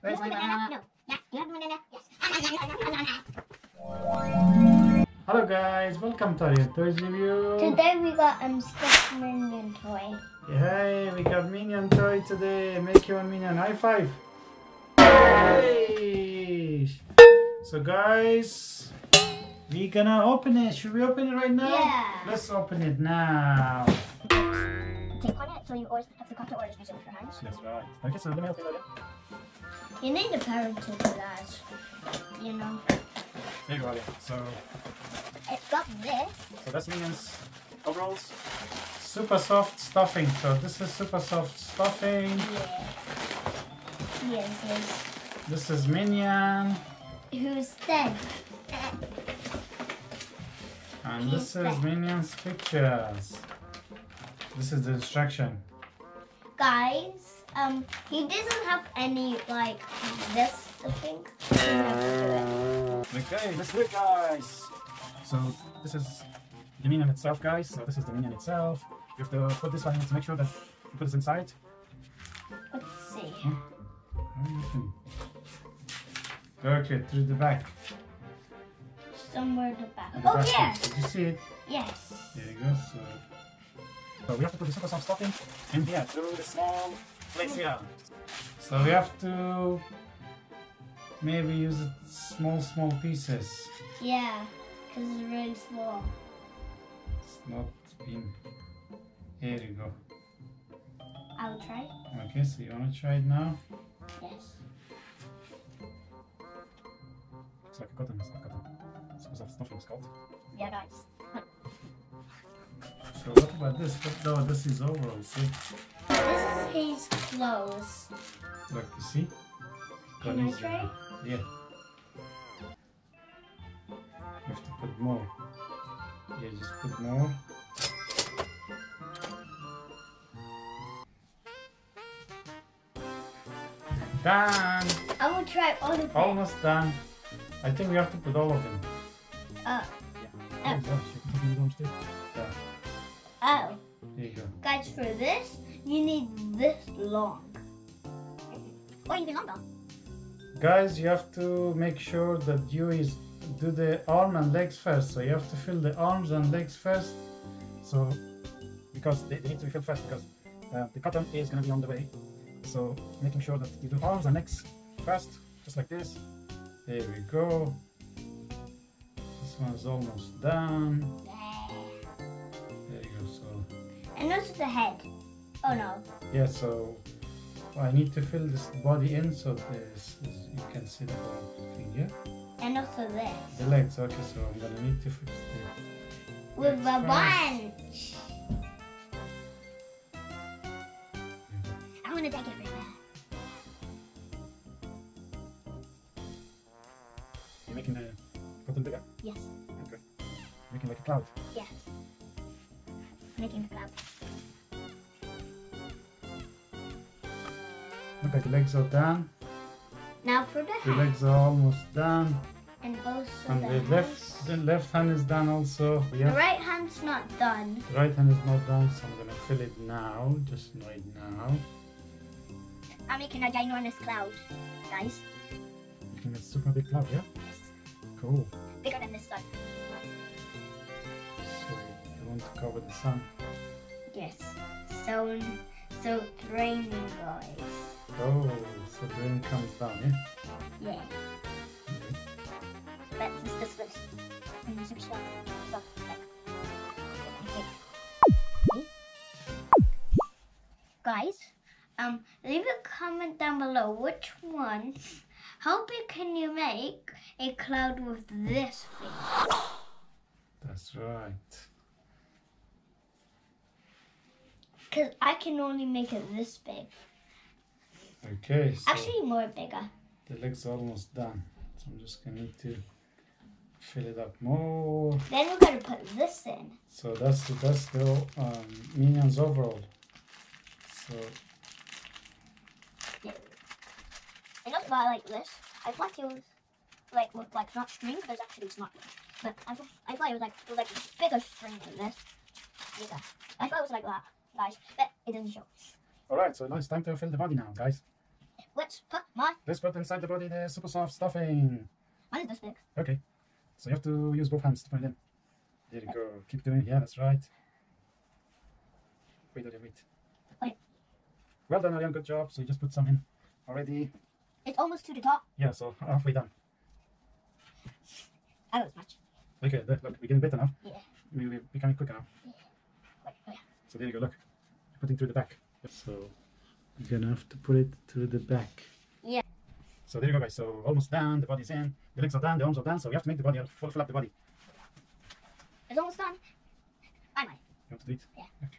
Where's my banana? No. Yeah. Do you have banana? Yes. Hello guys, welcome to our Toys review. Today we got um stuffed minion toy. Hey, we got Minion toy today. Make your Minion high five. Hey! So guys, we gonna open it. Should we open it right now? Yeah. Let's open it now. Take on it, so you always have to cut it or just with your hands. That's right. Okay, so let me open it again. You need a parent to do that. You know. There you go. So, It's got this. so that's Minions overalls. Super soft stuffing. So this is super soft stuffing. Yeah. Yes, yes. This is Minion. Who's dead? And this is. Minions pictures. This is the instruction. Guys, um, he doesn't have any like this thing. You have to do it. Okay, let's do it, guys. So this is the minion itself, guys. So this is the minion itself. You have to put this one in to make sure that you put this inside. Let's see. Okay, through the back. Somewhere the back. The Oh, back here. Did you see it? Yes. There you go. So, so we have to put the super soft stuffing in here through the small place here. So we have to maybe use it small, small pieces. Yeah, because it's really small. It's not been. Here you go. I'll try. Okay, so you wanna try it now? Yes. Looks like a cotton. It's not cotton. Super soft stuffing is called. Yeah, guys. So what about this? What, no, this is overall. See, This is his clothes. look, you see? Can I easier uh, try? Yeah. You have to put more. Yeah, just put more. Done. I will try all of it. Almost done. I think we have to put all of them. Oh, There you go. guys, for this, you need this long. Or even longer. Guys, you have to make sure that you is do the arm and legs first. So you have to fill the arms and legs first. So because they, they need to be filled first because uh, the cotton is gonna be on the way. So making sure that you do arms and legs first, just like this. There we go. This one's almost done. And also the head. Oh no. yeah, so I need to fill this body in so this is, you can see the whole thing. Yeah. And also this. The legs, okay, so I'm gonna need to fix the With a bunch. I'm gonna take it for. You're making the cotton bigger, Yes. Okay. Making like a cloud. The cloud. Okay, the legs are done. Now for the The legs are almost done. And also And the, the left the left hand is done also. The Yeah. right hand's not done. The right hand is not done, so I'm gonna fill it now. Just right now. I'm making a ginormous cloud, guys. Making a super big cloud, yeah? Yes. Cool. Bigger than this sun. So you want to cover the sun. Yes. So, so training, guys. Oh, so the rain comes down, yeah? Yeah. Okay. But it's this this. And super slow. Stuff like. Okay. Guys, um, leave a comment down below which one. How big can you make a cloud with this thing? That's right. Because I can only make it this big. Okay, so Actually, more bigger. the legs are almost done. So I'm just gonna need to fill it up more. Then we're gonna put this in. So that's the, that's the um, minions overall. So Yeah. I know about like this. I thought it was like with like not string, but actually it's not. But I thought I thought it was like it was like bigger string than this. Yeah. I thought it was like that, But it doesn't show. all right, so now it's time to fill the body now, guys. let's put my. Let's put inside the body the super soft stuffing. Mine is this big. Okay. So you have to use both hands to put it in. There you go. Keep doing. it. Yeah, that's right. Wait, wait, wait. Wait. Well done, Arian. Good job. So you just put some in already. It's almost to the top. Yeah, so halfway done. I was much. Okay, look, we're getting better now. Yeah. We, we're becoming quicker now. Wait, oh wait. So there you go, look. You're putting through the back. So you're gonna have to put it through the back. Yeah. So there you go, guys. So almost done. The body's in. The legs are done. The arms are done. So we have to make the body full fill up the body. It's almost done. I might. You want to do it? Yeah. Okay.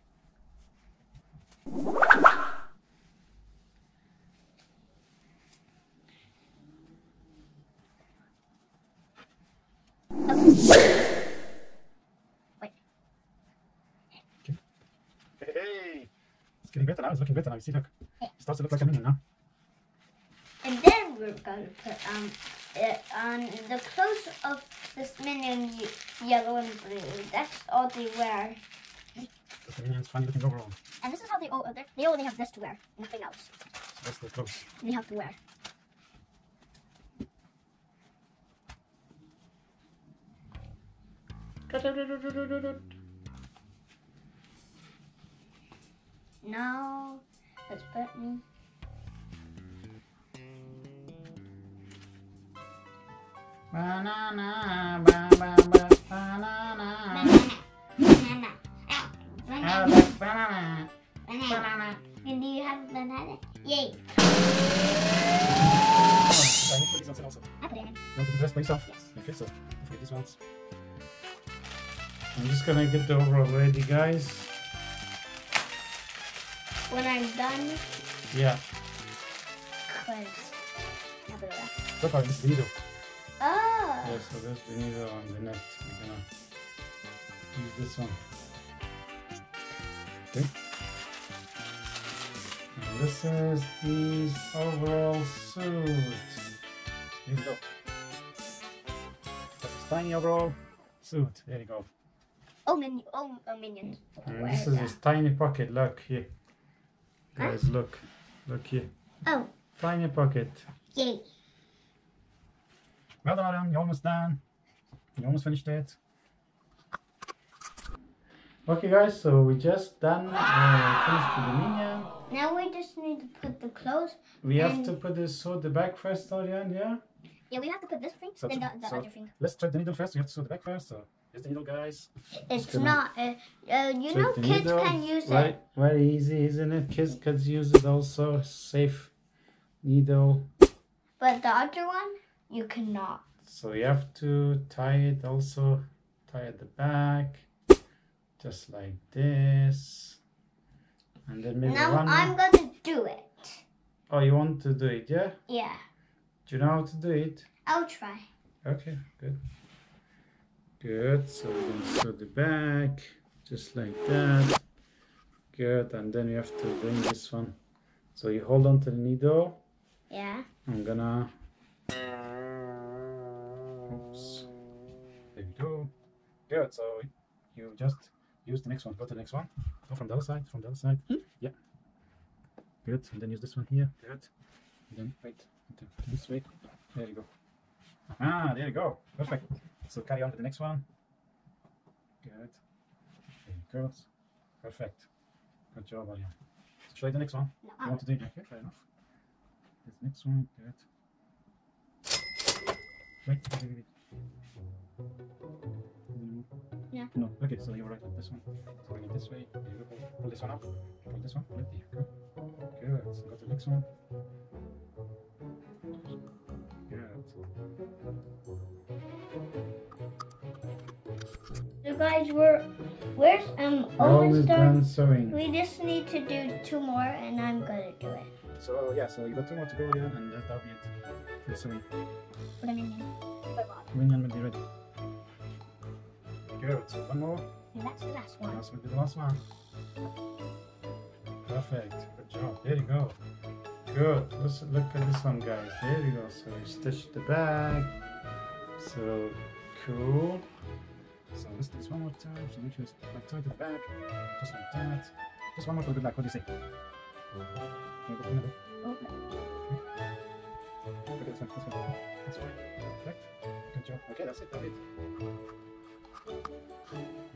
Wait. Hey, it's getting better now. It's looking better now. You see, look. It starts to look like a minion now. And then we're going to put um it on the clothes of this minion yellow and blue. That's all they wear. That's the minion's funny looking overall. And this is how they all they- they only have this to wear, nothing else. So that's the clothes. They have to wear. Now let's put me. Banana, ba, ba, ba, banana. Banana. Ah, I banana. banana. Banana. Banana. And do you have banana? Yay. Oh, I need to put these ones in also. I put it in. You want to do the rest by yourself? Yes. Okay, so don't forget these ones. I'm just gonna get the overall ready, guys. When I'm done, Yeah. cause. I'll put it. Look this is needle. Oh. Yeah, so there's the needle on the net. We're gonna use this one. Okay. And this is his overall suit. Here we go. That's his tiny overall suit. There you go. Oh, minion. Oh, oh minions. And this is is that? his tiny pocket. Look here. Huh? Guys, look. Look here. Oh, Tiny pocket. yay. Well done, Adam. You're almost done. You almost finished it. Okay, guys. So we just done uh, finished the minion. Now we just need to put the clothes. We have to put the sew the back first, Orion. Yeah. Yeah, we have to put this thing, So then the, the so- other thing. Let's try the needle first. We have to sew the back first. So here's the needle, guys. It's gonna not. Uh, uh, you know, kids needle. can use Right. it. Very easy, isn't it? Kids can use it also. Safe needle. But the other one, you cannot. So you have to tie it also, tie at the back, just like this. And then maybe now one more. I'm gonna do it. Oh, you want to do it, yeah? Yeah, Do you know how to do it? I'll try. Okay, good. Good, so we're going to sew the back, just like that. Good, and then you have to bring this one. So you hold on to the needle. Yeah. I'm gonna. Oops. There we go. Good. So you just use the next one. Go to the next one. Go from the other side. From the other side. Yeah. Good. And then use this one here. Good. And then wait. This way. There you go. Ah, there you go. Perfect. So carry on to the next one. Good. There you go. Perfect. Good job, Arian. Show you the next one. No, You want to do it? Okay, fair enough. This next one, good. Wait, wait, wait, Yeah. No, okay, so you're right with this one. So bring it this way. Pull this one up. Pull this one. Right, there you go. Good. So go to the next one. Good. So guys, we're we're um We're almost almost done. done sewing. We just need to do two more, and I'm gonna do it. So yeah, so you got two more to go here, and that, that'll be it for the sewing. Put them in here. Put them on. Be ready. Good. So one more. And that's the last And one. this will be the last one. Perfect. Good job. There you go. Good. Let's look at this one, guys. There you go. So you stitch the bag. So cool. So let's do this one more time. So make sure it's like tight to the back, just like that. Just one more for the back. What do you say? Mm-hmm. Can we go another? Oh, Look at this one, this one. This one. Perfect. Good job. Okay, that's it, David.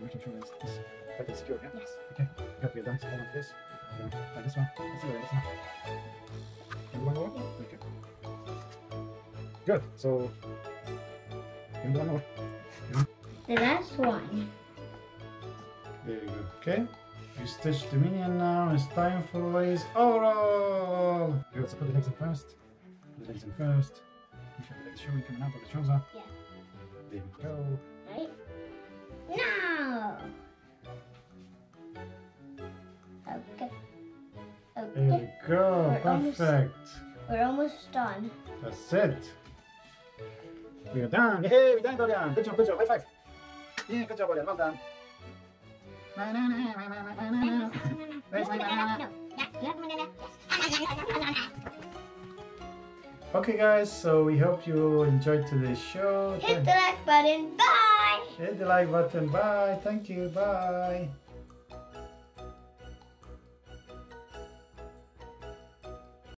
Making sure it's this that is secure, yeah? Yes. Okay, got your done. Hold on to this. Yeah, like this one. Do it. Can you do one more? Okay. Good. So, can do one more? The last one. Very good. Okay. You stitched the minion now. It's time for his oral. Good. to put the legs in first. Put the legs in first. Make sure the legs showing coming out of the trouser. Yeah. There we go. Right? Now. Okay. Okay. There we go. We're almost- Perfect. We're almost done. That's it. We are done. Yay, we're done Dorian. Good job, good job. High five. Yeah, good job, Dorian. Well done. Na, na, na, na, na, na, na, na. Where's my banana? Okay, guys, so we hope you enjoyed today's show. Hit the like button. Bye. Hit the like button. Bye. Thank you. Bye.